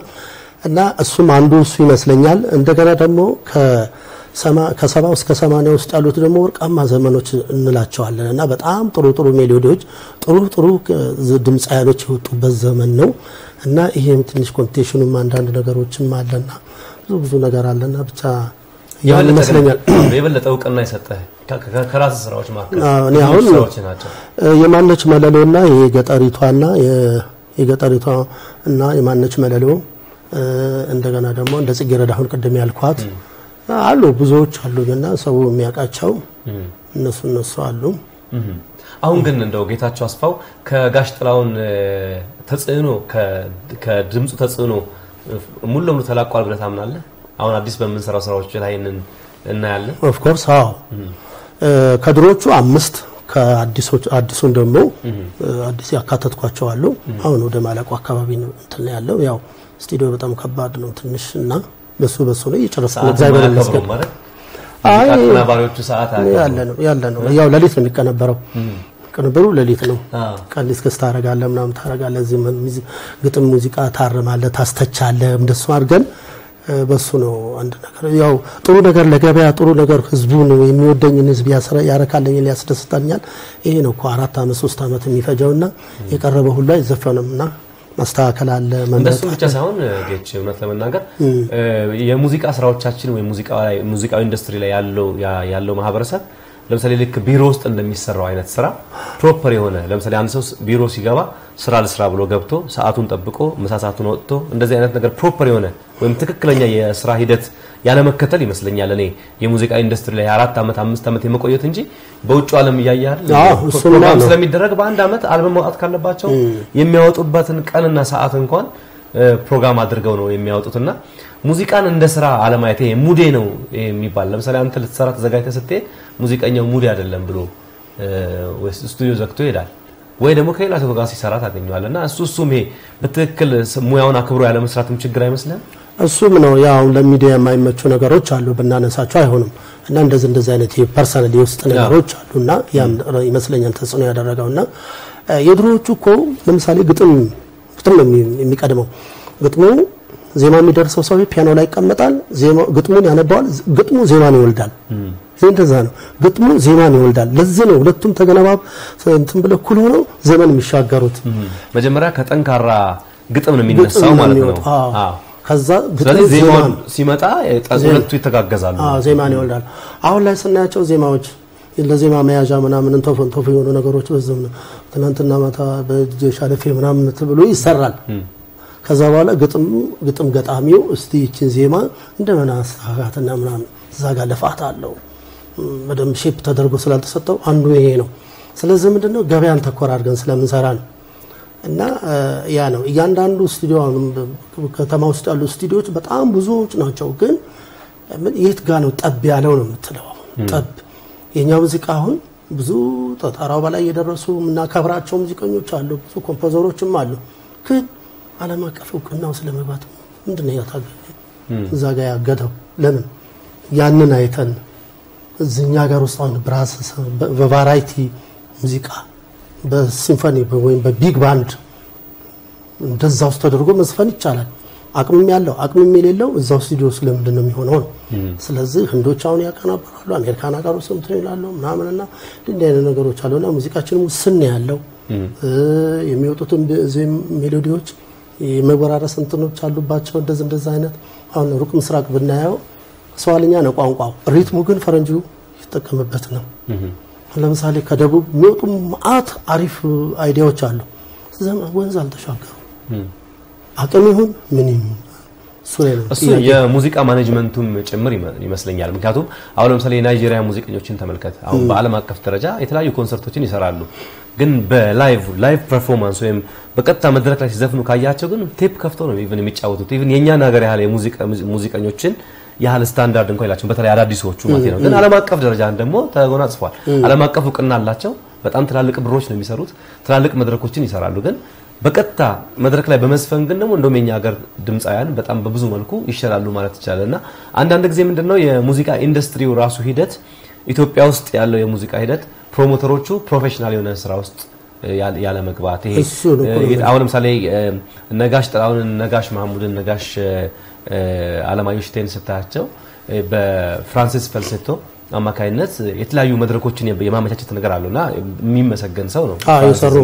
[SPEAKER 2] እና እሱም አንዱ እሱ ይመስለኛል። እንደገና ደግሞ ከሰባው እስከ ሰማንያ ውስጥ ያሉት ደግሞ ወርቃማ ዘመኖች እንላቸዋለን። እና በጣም ጥሩ ጥሩ ሜሎዲዎች ጥሩ ጥሩ ድምፃያኖች የወጡበት ዘመን ነው። እና ይሄም ትንሽ ኮምፒቴሽኑም አንዳንድ ነገሮችም አለና ብዙ ብዙ ነገር አለና ብቻ ይመስለኛል።
[SPEAKER 1] የበለጠ እውቅና የሰጠህ ከራስ ስራዎች
[SPEAKER 2] እኔ አሁን የማነች መለሎና የገጠሪቷና የገጠሪቷ እና የማነች መለሎ እንደገና ደግሞ እንደ ጽጌረዳ አሁን ቅድም ያልኳት አሉ ብዙዎች አሉና ሰው የሚያውቃቸው እነሱ እነሱ አሉ።
[SPEAKER 1] አሁን ግን እንደው ጌታቸው አስፋው ከጋሽ ጥላሁን ተጽዕኖ ከድምፁ ተጽዕኖ ሙሉ ለሙሉ ተላቋል ብለህ ታምናለህ? አሁን አዲስ በምንሰራው ስራዎች ላይ እናያለን።
[SPEAKER 2] of course አዎ። ከድሮቹ አምስት ከአዲሶች አዲሱን ደግሞ አዲስ ያካተትኳቸው አሉ። አሁን ወደ ማለቁ አካባቢ ነው እንትን ያለው። ያው ስቱዲዮ በጣም ከባድ ነው ትንሽ እና በሱ በሱ ነው እየጨረስኩ እግዚአብሔር ይመስገን።
[SPEAKER 1] አይ
[SPEAKER 2] ያለ ነው ያለ ነው። ያው ሌሊት ነው የሚቀነበረው። ቅንብሩ ሌሊት ነው። ቀን discuss ታረጋለህ ምናምን ታረጋለህ። እዚህ ግጥም ሙዚቃ ታርማለህ፣ ታስተቻለህ። እንደሱ አድርገን በሱ ነው አንድ ነገር ያው ጥሩ ነገር ለገበያ ጥሩ ነገር ህዝቡን የሚወደኝን ህዝብ ያረካለኝ ያስደስታኛል። ይሄ ነው እኮ አራት አመት ሶስት አመት የሚፈጀውና የቀረበ ሁሉ አይዘፈንም እና ማስተካከል አለ።
[SPEAKER 1] እንደሱ ብቻ ሳይሆን ጌች እውነት ለመናገር የሙዚቃ ስራዎቻችን ወይ ሙዚቃዊ ኢንዱስትሪ ላይ ያለው ያለው ማህበረሰብ ለምሳሌ ልክ ቢሮ ውስጥ እንደሚሰራው አይነት ስራ proper የሆነ ለምሳሌ አንድ ሰው ቢሮ ሲገባ ስራ ልስራ ብሎ ገብቶ ሰዓቱን ጠብቆ ምሳ ሰዓቱን ወጥቶ እንደዚህ አይነት ነገር proper የሆነ ወይም ትክክለኛ የስራ ሂደት ያለመከተል ይመስለኛል እኔ የሙዚቃ ኢንዱስትሪ ላይ አራት ዓመት አምስት ዓመት የመቆየት እንጂ በውጭ ዓለም እያያል ፕሮግራም ስለሚደረግ በአንድ ዓመት አልበም ማውጣት ካለባቸው የሚያወጡበትን ቀንና ሰዓት እንኳን ፕሮግራም አድርገው ነው የሚያወጡትና ሙዚቃን እንደ ስራ አለማየት ሙዴ ነው የሚባል። ለምሳሌ አንተ ልትሰራ ተዘጋጅተህ ስትሄድ ሙዚቀኛው ሙዴ አይደለም ብሎ ስቱዲዮ ዘግቶ ይሄዳል። ወይ ደግሞ ከሌላ ሰው ጋር ሲሰራ ታገኘዋለህ። እና እሱ እሱም ይሄ በትክክል ሙያውን አክብሮ ያለ መስራትም ችግር አይመስልህም?
[SPEAKER 2] እሱም ነው ያው ለሚዲያ የማይመቹ ነገሮች አሉ ብናነሳቸው አይሆንም እና እንደዚህ እንደዚህ አይነት personal የውስጥ ነገሮች አሉ እና ያም ይመስለኛል ተጽዕኖ ያደረገው እና የድሮዎቹ እኮ ለምሳሌ ግጥም ግጥም ነው የሚቀድመው ግጥሙ ዜማ የሚደርሰው ሰው ፒያኖ ላይ ይቀመጣል። ግጥሙን ያነባዋል። ግጥሙ ዜማን ይወልዳል። ይህ እንደዛ ነው። ግጥሙ ዜማን ይወልዳል። ለዚህ ነው ሁለቱም ተገነባብ እንትን ብለው እኩል ሆነው ዘመን የሚሻገሩት።
[SPEAKER 1] መጀመሪያ ከጠንካራ ግጥም ነው የሚነሳው ማለት ነው።
[SPEAKER 2] ከዛ
[SPEAKER 1] ስለዚህ ዜማው ሲመጣ ሁለቱ ይተጋገዛሉ።
[SPEAKER 2] ዜማን ይወልዳል። አሁን ላይ ስናያቸው ዜማዎች ለዜማ መያዣ ምናምን እንቶፍ እንቶፍ የሆኑ ነገሮች በዝም ነው። ትናንትና ማታ በእጅ ሻለፌ ምናምን ብሎ ይሰራል። ከዛ በኋላ ግጥም ግጥም ገጣሚው እስቲ ይችን ዜማ እንደምን አስተካካትና ምናምን እዛ ጋር ልፋት አለው በደንብ ሼፕ ተደርጎ ስላልተሰጠው አንዱ ይሄ ነው። ስለዚህ ምንድነው ገበያን ተኮር አድርገን ስለምንሰራ ነው። እና ያ ነው እያንዳንዱ ስቱዲዮ ከተማ ውስጥ ያሉ ስቱዲዮዎች በጣም ብዙዎች ናቸው። ግን የት ጋ ነው ጠብ ያለው ነው የምትለው ጠብ የኛ ሙዚቃ አሁን ብዙ ተጣራው በላይ የደረሱ የምናከብራቸው ሙዚቀኞች አሉ፣ ብዙ ኮምፖዘሮችም አሉ። ግን ዓለም አቀፍ እውቅናው ስለመግባት ምንድን ነው ያታገ እዛ ጋር ያገደው ለምን ያንን አይተን እዚኛ ጋር ውስጥ አሁን ብራስ በቫራይቲ ሙዚቃ በሲምፎኒ ወይም በቢግ ባንድ እንደዛ ውስጥ ተደርጎ መዝፈን ይቻላል። አቅምም ያለው አቅምም የሌለው እዛው ስቱዲዮ ውስጥ ለምንድን ነው የሚሆነው ነው። ስለዚህ ህንዶች አሁን ያቀናበራሉ፣ አሜሪካን ሀገር ውስጥ እንትን ይላሉ ምናምንና እንዲህ አይነት ነገሮች አሉና ሙዚቃችንም ውስን ያለው የሚወጡትን ሜሎዲዎች የመወራረስ እንትኖች አሉባቸው። እንደዚህ እንደዚህ አይነት አሁን ሩቅ ምስራቅ ብናየው ስዋሂልኛ ነው ቋንቋው፣ rhythm ኡ ግን ፈረንጁ የሚጠቀምበት ነው። ለምሳሌ ከደቡብ የሚወጡ መዓት አሪፍ idea ዎች አሉ። ወንዝ አልተሻገሩ አቅም ይሁን ምን ይሁን
[SPEAKER 1] እሱ የሙዚቃ management ኡም ጭምር ይመስለኛል። ምክንያቱም አሁን ለምሳሌ የናይጄሪያ ሙዚቀኞችን ተመልከት። አሁን በዓለም አቀፍ ደረጃ የተለያዩ ኮንሰርቶችን ይሰራሉ። ግን በ live live performance ወይም በቀጥታ መድረክ ላይ ሲዘፍኑ ካያቸው ግን ቴፕ ከፍተው ነው even የሚጫወቱት። even የእኛን ሀገር ያህል ሙዚቀኞችን ያህል ስታንዳርድ እንኳን የላቸውም። በተለይ አዳዲሶቹ ማለት ነው። ግን ዓለም አቀፍ ደረጃን ደግሞ ተጎናጽፏል። ዓለም አቀፍ እውቅና አላቸው። በጣም ትላልቅ ብሮች ነው የሚሰሩት። ትላልቅ መድረኮችን ይሰራሉ። ግን በቀጥታ መድረክ ላይ በመዝፈን ግን ደግሞ እንደውም የኛ ሀገር ድምፃውያን በጣም በብዙ መልኩ ይሻላሉ ማለት ይቻላል። እና አንዳንድ ጊዜ ምንድነው የሙዚቃ ኢንዱስትሪው ራሱ ሂደት ኢትዮጵያ ውስጥ ያለው የሙዚቃ ሂደት promoter ኦቹ professional የሆነ ስራ ውስጥ ያለ መግባት ይሄ አሁን ለምሳሌ እነ ጋሽ ጥላሁንን፣ እነ ጋሽ ማህሙድን፣ እነ ጋሽ አለማየሁ እሸቴን ስታያቸው በፍራንሲስ ፋልሴቶ አማካይነት የተለያዩ መድረኮችን የማመቻቸት ነገር አለው እና የሚመሰገን ሰው ነው።
[SPEAKER 2] የሰሩ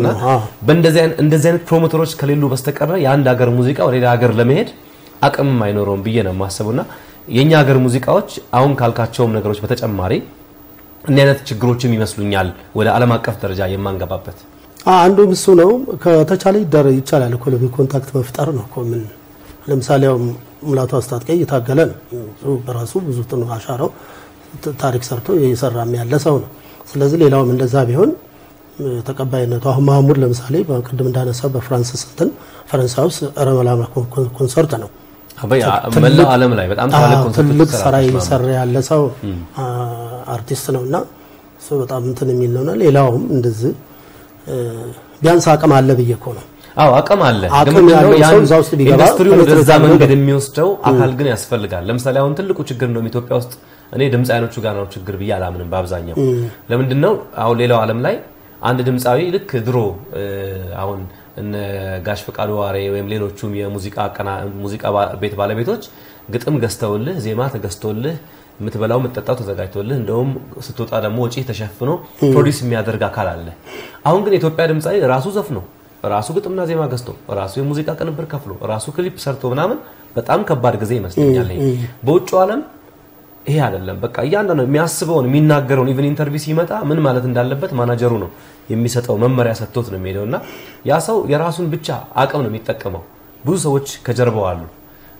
[SPEAKER 1] እንደዚህ አይነት promoter ኦች ከሌሉ በስተቀረ የአንድ ሀገር ሙዚቃ ወደ ሌላ ሀገር ለመሄድ አቅምም አይኖረውም ብዬ ነው የማስበው እና የእኛ ሀገር ሙዚቃዎች አሁን ካልካቸውም ነገሮች በተጨማሪ እንዲህ አይነት ችግሮችም ይመስሉኛል ወደ ዓለም አቀፍ ደረጃ የማንገባበት።
[SPEAKER 2] አንዱም እሱ ነው። ከተቻለ ይደረ ይቻላል ኮንታክት መፍጠር ነው እኮ ምን ለምሳሌ ሙላቱ አስታጥቄ እየታገለ ነው በራሱ ብዙ ትን አሻራው ታሪክ ሰርቶ እየሰራም ያለ ሰው ነው። ስለዚህ ሌላውም እንደዛ ቢሆን ተቀባይነቱ አሁን ማህሙድ ለምሳሌ በቅድም እንዳነሳው በፍራንስስ እንትን ፈረንሳይ ውስጥ ረመላማ ኮንሰርት ነው ትልቅ- ስራ እየሰራ ያለ ሰው አርቲስት ነው እና እሱ በጣም እንትን የሚል ነውና ሌላውም እንደዚህ ቢያንስ አቅም አለ ብዬ እኮ ነው።
[SPEAKER 1] አዎ አቅም አለ።
[SPEAKER 2] አቅም
[SPEAKER 1] ግን ምንድነው
[SPEAKER 2] ያለው
[SPEAKER 1] ያን
[SPEAKER 2] ሰው እዛ ውስጥ ቢገባ
[SPEAKER 1] ኢንዱስትሪውን ወደዛ መንገድ የሚወስደው አካል ግን ያስፈልጋል። ለምሳሌ አሁን ትልቁ ችግር እንደውም ኢትዮጵያ ውስጥ እኔ ድምፃውያኖቹ ጋር ነው ችግር ብዬ አላምንም። በአብዛኛው ለምንድን ነው አሁን ሌላው ዓለም ላይ አንድ ድምፃዊ ልክ ድሮ አሁን እነ ጋሽ ፈቃዱ ዋሬ ወይም ሌሎቹም የሙዚቃ ቤት ባለቤቶች ግጥም ገዝተውልህ ዜማ ተገዝቶልህ የምትበላው የምትጠጣው ተዘጋጅቶልህ እንደውም ስትወጣ ደግሞ ወጪ ተሸፍኖ produce የሚያደርግ አካል አለ። አሁን ግን የኢትዮጵያ ድምፃዊ ራሱ ዘፍኖ ራሱ ግጥምና ዜማ ገዝቶ ራሱ የሙዚቃ ቅንብር ከፍሎ ራሱ ክሊፕ ሰርቶ ምናምን በጣም ከባድ ጊዜ ይመስለኛል። ይሄ በውጭው ዓለም ይሄ አይደለም። በቃ እያንዳንዱ የሚያስበውን የሚናገረውን even interview ሲመጣ ምን ማለት እንዳለበት ማናጀሩ ነው የሚሰጠው መመሪያ ሰጥቶት ነው የሚሄደው እና ያ ሰው የራሱን ብቻ አቅም ነው የሚጠቀመው። ብዙ ሰዎች ከጀርባው አሉ።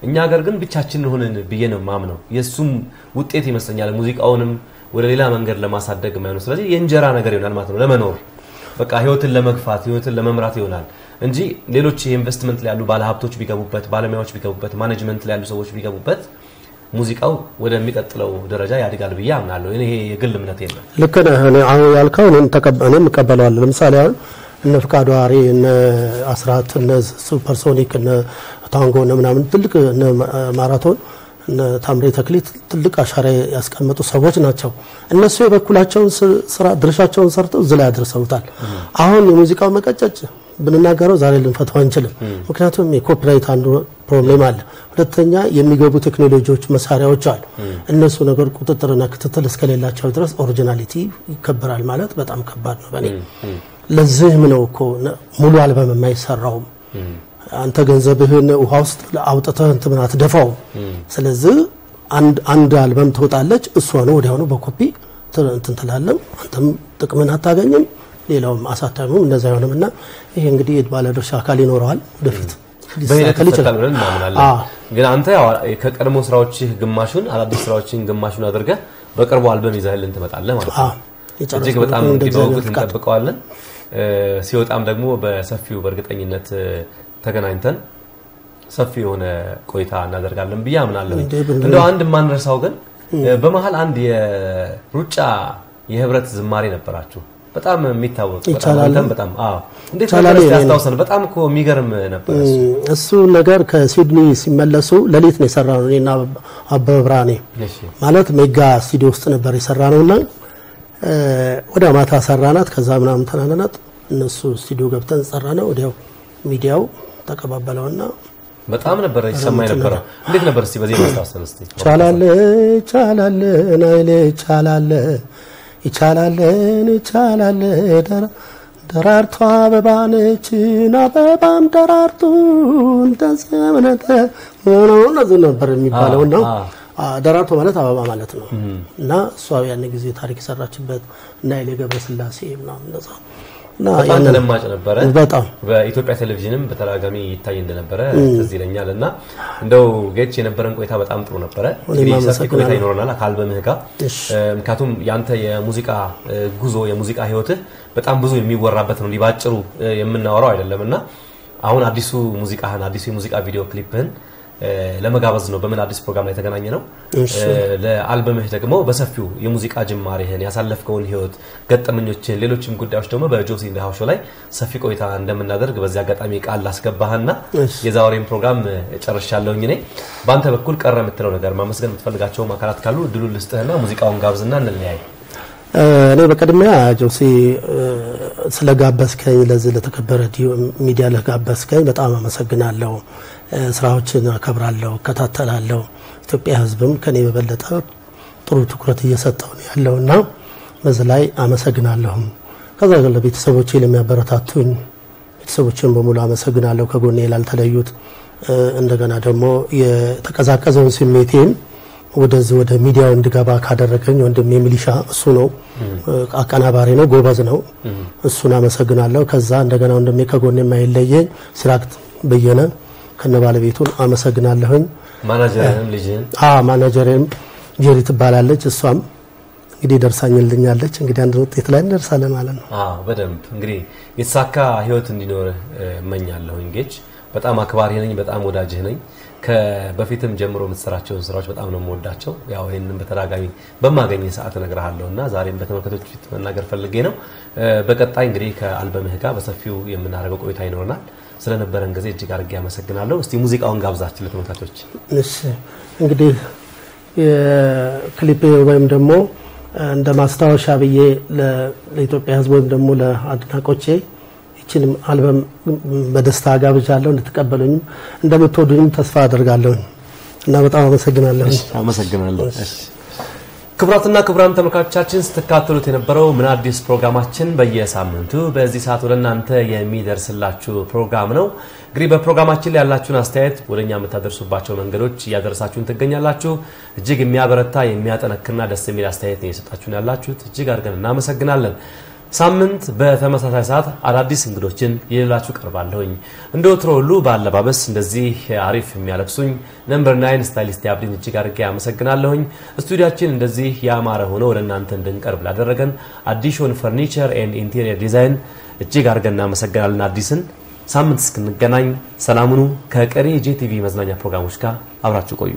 [SPEAKER 1] እኛ ሀገር ግን ብቻችን ሆንን ብዬ ነው ማምነው። የእሱም ውጤት ይመስለኛል ሙዚቃውንም ወደ ሌላ መንገድ ለማሳደግ የማይሆነው። ስለዚህ የእንጀራ ነገር ይሆናል ማለት ነው ለመኖር በቃ ህይወትን ለመግፋት ህይወትን ለመምራት ይሆናል እንጂ ሌሎች የኢንቨስትመንት ላይ ያሉ ባለሀብቶች ቢገቡበት፣ ባለሙያዎች ቢገቡበት፣ ማኔጅመንት ላይ ያሉ ሰዎች ቢገቡበት ሙዚቃው ወደሚቀጥለው ደረጃ ያድጋል ብዬ አምናለሁ። ይሄ የግል እምነቴ ነው።
[SPEAKER 2] ልክ ነህ። አሁን ያልከው እኔም እቀበለዋለሁ። ለምሳሌ አሁን እነ ፍቃዱ ዋሪ እነ አስራት እነ ሱፐርሶኒክ እነ ታንጎ እነ ምናምን ትልቅ ማራቶን ታምሬ ተክሊት ትልቅ አሻራ ያስቀመጡ ሰዎች ናቸው። እነሱ የበኩላቸውን ስራ ድርሻቸውን ሰርተው እዚህ ላይ አድርሰውታል። አሁን የሙዚቃው መቀጨጭ ብንናገረው ዛሬ ልንፈታው አንችልም። ምክንያቱም የ copyright አንዱ problem አለ። ሁለተኛ የሚገቡ ቴክኖሎጂዎች፣ መሳሪያዎች አሉ። እነሱ ነገር ቁጥጥርና ክትትል እስከሌላቸው ድረስ originality ይከበራል ማለት በጣም ከባድ ነው በእኔ ለዚህም ነው እኮ ሙሉ አልበም የማይሰራውም። አንተ ገንዘብህን ውሃ ውስጥ አውጥተህ እንትን አትደፋውም። ስለዚህ አንድ አልበም ትወጣለች፣ እሷን ወዲያውኑ በኮፒ እንትን ትላለም። አንተም ጥቅምን አታገኝም፣ ሌላውም አሳታሚውም እንደዛ አይሆንም። እና ይሄ እንግዲህ ባለድርሻ አካል ይኖረዋል ወደፊት
[SPEAKER 1] ግን አንተ ከቀድሞ ስራዎችህ ግማሹን አዳዲስ ስራዎችን ግማሹን አድርገህ በቅርቡ አልበም ይዘህልን ትመጣለህ ማለት ነው። እጅግ በጣም እንጠብቀዋለን። ሲወጣም ደግሞ በሰፊው በእርግጠኝነት ተገናኝተን ሰፊ የሆነ ቆይታ እናደርጋለን ብዬ አምናለሁ። እንደው አንድ የማንረሳው ግን በመሀል አንድ የሩጫ የህብረት ዝማሬ ነበራችሁ። በጣም የሚታወቅ በጣም እንዴት ያስታውሰን። በጣም እኮ የሚገርም ነበር እሱ።
[SPEAKER 2] ነገር ከሲድኒ ሲመለሱ ሌሊት ነው የሰራ ነው። እኔና አበበ ብርሃኔ ማለት ሜጋ ስቱዲዮ ውስጥ ነበር የሰራ ነውና ወደ ማታ ሰራናት። ከዛ ምናምን ተናነናት እነሱ ስቱዲዮ ገብተን ሰራ ነው። ወዲያው ሚዲያው ተቀባበለውና
[SPEAKER 1] በጣም ነበር ይሰማ የነበረው። እንዴት ነበር እስቲ በዚህ ማስታወሰን እስቲ።
[SPEAKER 2] ቻላለ ቻላለ ናይሌ ቻላለ ይቻላለን ይቻላለ ደራ- ደራርቱ አበባ ነችን አበባም ደራርቱ እንደዘመነተ እንደዚህ ነበር የሚባለው እና ደራርቱ ማለት አበባ ማለት ነው እና እሷ ያን ጊዜ ታሪክ የሰራችበት እና ኃይሌ ገብረስላሴ ምናምን እንደዛ እና
[SPEAKER 1] በጣም ተደማጭ ነበረ።
[SPEAKER 2] በጣም
[SPEAKER 1] በኢትዮጵያ ቴሌቪዥንም በተደጋጋሚ ይታይ እንደነበረ ትዝ ይለኛል። እና እንደው ጌች የነበረን ቆይታ በጣም ጥሩ ነበረ። እንግዲህ ሰፊ ቆይታ ይኖረናል ከአልበምህ ጋር ምክንያቱም ያንተ የሙዚቃ ጉዞ የሙዚቃ ህይወትህ በጣም ብዙ የሚወራበት ነው። እንዲህ ባጭሩ እ፣ የምናወራው አይደለም እና አሁን አዲሱ ሙዚቃህን አዲሱ የሙዚቃ ቪዲዮ ክሊፕህን ለመጋበዝ ነው በምን አዲስ ፕሮግራም ላይ የተገናኘ ነው። ለአልበምህ ደግሞ በሰፊው የሙዚቃ ጅማሬህን ያሳለፍከውን ህይወት ገጠመኞችን፣ ሌሎችም ጉዳዮች ደግሞ በጆሲ ሾው ላይ ሰፊ ቆይታ እንደምናደርግ በዚህ አጋጣሚ ቃል ላስገባህና የዛሬን ፕሮግራም ጨርሻለሁኝ። እኔ በአንተ በኩል ቀረ የምትለው ነገር ማመስገን የምትፈልጋቸውም አካላት ካሉ እድሉን ልስጥህና ሙዚቃውን ጋብዝና እንለያይ።
[SPEAKER 2] እኔ በቅድሚያ ጆሲ ስለጋበዝከኝ ለዚህ ለተከበረ ሚዲያ ለጋበዝከኝ በጣም አመሰግናለሁ። ስራዎችን አከብራለሁ፣ እከታተላለሁ። ኢትዮጵያ ሕዝብም ከኔ በበለጠ ጥሩ ትኩረት እየሰጠው ነው ያለውና በዚህ ላይ አመሰግናለሁም። ከዛ ግን ለቤተሰቦቼ ለሚያበረታቱኝ ቤተሰቦችን በሙሉ አመሰግናለሁ፣ ከጎኔ ላልተለዩት። እንደገና ደግሞ የተቀዛቀዘውን ስሜቴን ወደዚህ ወደ ሚዲያው እንድገባ ካደረገኝ ወንድሜ ሚሊሻ እሱ ነው፣ አቀናባሪ ነው፣ ጎበዝ ነው። እሱን አመሰግናለሁ። ከዛ እንደገና ወንድሜ ከጎኔ የማይለየኝ ሲራክት በየነ ከነ ባለቤቱን አመሰግናለሁኝ። ማናጀሬም ጄሪ ትባላለች። እሷም እንግዲህ ደርሳኝልኛለች። እንግዲህ አንድ ውጤት ላይ እንደርሳለን ማለት ነው።
[SPEAKER 1] አዎ በደንብ እንግዲህ የተሳካ ህይወት እንዲኖርህ እመኛለሁኝ። ጌች በጣም አክባሪ ነኝ፣ በጣም ወዳጅህ ነኝ። በፊትም ጀምሮ የምትሰራቸውን ስራዎች በጣም ነው የምወዳቸው። ያው ይህንን በተደጋጋሚ በማገኝ ሰዓት እነግርሃለሁ እና ዛሬም በተመልካቾች ፊት መናገር ፈልጌ ነው። በቀጣይ እንግዲህ ከአልበምህ ጋር በሰፊው የምናደርገው ቆይታ ይኖረናል። ስለነበረን ጊዜ እጅግ አድርጌ አመሰግናለሁ። እስቲ ሙዚቃውን ጋብዛችን ለተመልካቾች።
[SPEAKER 2] እሺ እንግዲህ የክሊፕ ወይም ደግሞ እንደ ማስታወሻ ብዬ ለኢትዮጵያ ሕዝብ ወይም ደግሞ ለአድናቆቼ ይችንም አልበም በደስታ ጋብዣለሁ። እንድትቀበሉኝም እንደምትወዱኝም ተስፋ አደርጋለሁኝ እና በጣም አመሰግናለሁ።
[SPEAKER 1] አመሰግናለሁ። ክቡራትና ክቡራን ተመልካቾቻችን ስትካተሉት የነበረው ምን አዲስ ፕሮግራማችን በየሳምንቱ በዚህ ሰዓት ወደ እናንተ የሚደርስላችሁ ፕሮግራም ነው። እንግዲህ በፕሮግራማችን ላይ ያላችሁን አስተያየት ወደ እኛ የምታደርሱባቸው መንገዶች እያደረሳችሁን ትገኛላችሁ። እጅግ የሚያበረታ የሚያጠነክርና ደስ የሚል አስተያየት ነው የሰጣችሁን ያላችሁት። እጅግ አድርገን እናመሰግናለን። ሳምንት በተመሳሳይ ሰዓት አዳዲስ እንግዶችን ይዤላችሁ ቀርባለሁኝ። እንደ ወትሮ ሁሉ በአለባበስ እንደዚህ አሪፍ የሚያለብሱኝ Number Nine stylist ያብዲን እጅግ አድርጌ አመሰግናለሁኝ። ስቱዲያችን እንደዚህ ያማረ ሆኖ ወደ እናንተ እንድንቀርብ ላደረገን Addition Furniture and Interior Design እጅግ አድርገን እናመሰግናለን። አዲስን ሳምንት እስክንገናኝ ሰላሙኑ ከቀሪ ጄቲቪ መዝናኛ ፕሮግራሞች ጋር አብራችሁ ቆዩ።